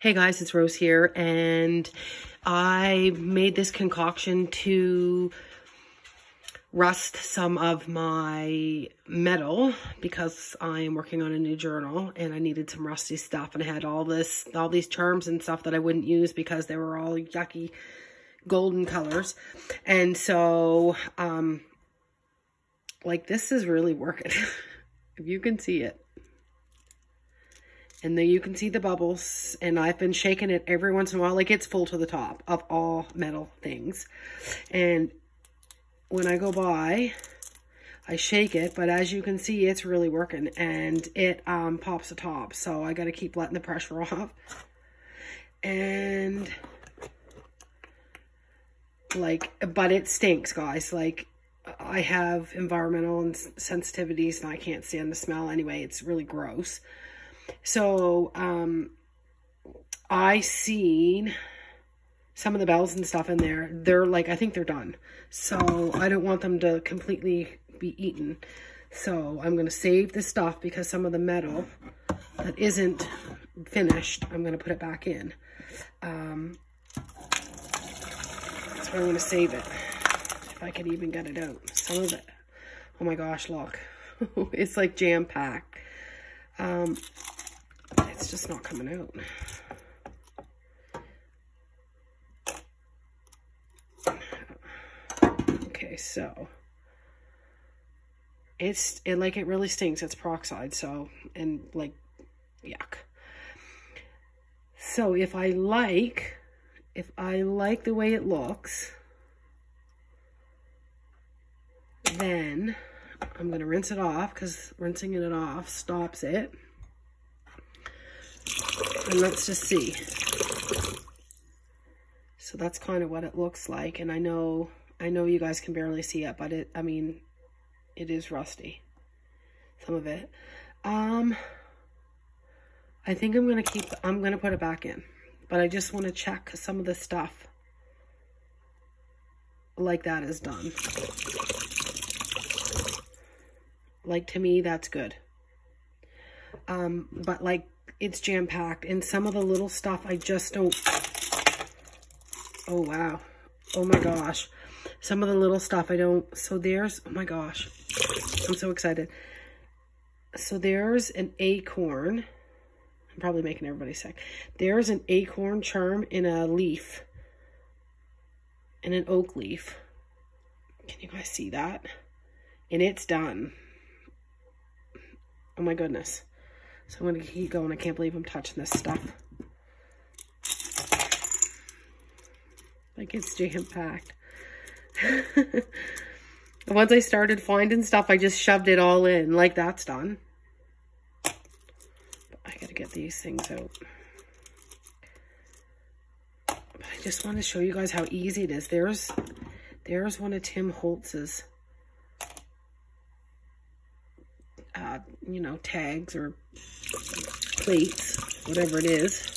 Hey guys, it's Rose here, and I made this concoction to rust some of my metal because I am working on a new journal and I needed some rusty stuff and I had all this, all these charms and stuff that I wouldn't use because they were all yucky golden colors. And so, um, like this is really working. if you can see it. And then you can see the bubbles. And I've been shaking it every once in a while. Like it's full to the top of all metal things. And when I go by, I shake it. But as you can see, it's really working. And it um, pops the top. So I got to keep letting the pressure off. And like, but it stinks, guys. Like, I have environmental sensitivities and I can't stand the smell anyway. It's really gross. So, um, I seen some of the bells and stuff in there. They're like, I think they're done. So I don't want them to completely be eaten. So I'm going to save the stuff because some of the metal that isn't finished, I'm going to put it back in. Um, that's why I'm going to save it. If I can even get it out. Some of it. Oh my gosh, look. it's like jam-packed. Um, it's just not coming out. Okay, so it's it like it really stinks. It's peroxide, so and like yuck. So if I like if I like the way it looks, then I'm going to rinse it off because rinsing it off stops it. And let's just see. So that's kind of what it looks like. And I know, I know you guys can barely see it, but it, I mean, it is rusty. Some of it. Um, I think I'm going to keep, I'm going to put it back in. But I just want to check some of the stuff like that is done. Like, to me, that's good. Um, but, like, it's jam-packed. And some of the little stuff, I just don't... Oh, wow. Oh, my gosh. Some of the little stuff, I don't... So, there's... Oh, my gosh. I'm so excited. So, there's an acorn. I'm probably making everybody sick. There's an acorn charm in a leaf. In an oak leaf. Can you guys see that? And it's done. Oh my goodness. So I'm going to keep going. I can't believe I'm touching this stuff. Like it's jam-packed. Once I started finding stuff, I just shoved it all in. Like that's done. But I got to get these things out. But I just want to show you guys how easy it is. There's, there's one of Tim Holtz's uh, you know, tags or plates, whatever it is.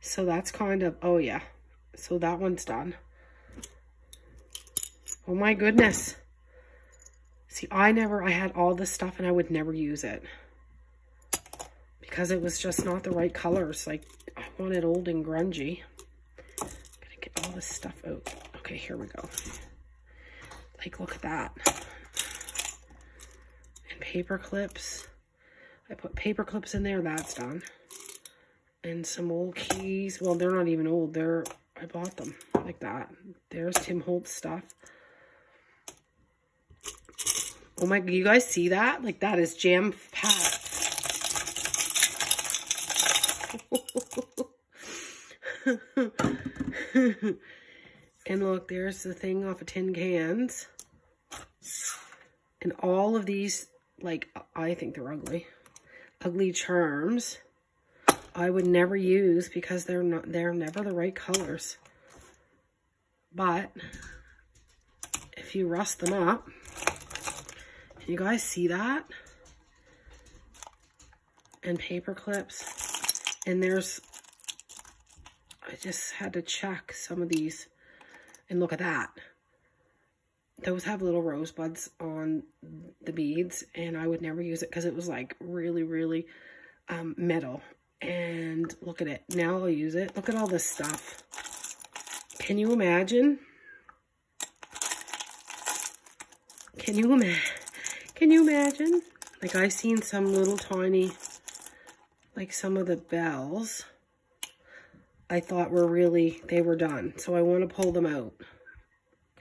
So that's kind of, oh yeah. So that one's done. Oh my goodness. See, I never, I had all this stuff and I would never use it. Because it was just not the right colors. Like, I wanted old and grungy. Gotta get all this stuff out. Okay, here we go. Like, look at that. And paper clips. I put paper clips in there. That's done. And some old keys. Well, they're not even old. They're, I bought them like that. There's Tim Holtz stuff. Oh my, you guys see that? Like that is jam packed. and look, there's the thing off of tin cans. And all of these, like, I think they're ugly. Ugly charms. I would never use because they're not, they're never the right colors. But, if you rust them up, can you guys see that? And paper clips. And there's, I just had to check some of these. And look at that those have little rosebuds on the beads and I would never use it because it was like really, really um, metal. And look at it. Now I'll use it. Look at all this stuff. Can you imagine? Can you imagine? Can you imagine? Like I've seen some little tiny, like some of the bells, I thought were really, they were done. So I want to pull them out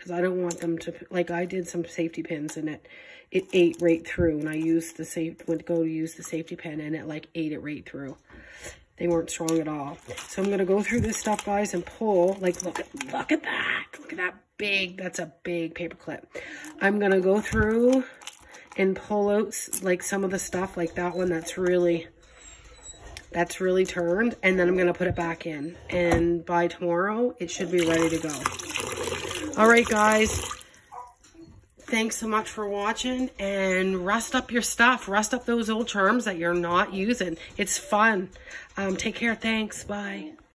because I don't want them to, like I did some safety pins and it, it ate right through and I used the safe, went to go to use the safety pin and it like ate it right through. They weren't strong at all. So I'm going to go through this stuff, guys, and pull, like, look at, look at that. Look at that big, that's a big paper clip. I'm going to go through and pull out like some of the stuff like that one that's really that's really turned and then I'm going to put it back in and by tomorrow it should be ready to go. All right guys, thanks so much for watching and rust up your stuff. Rust up those old charms that you're not using. It's fun. Um, take care. Thanks. Bye.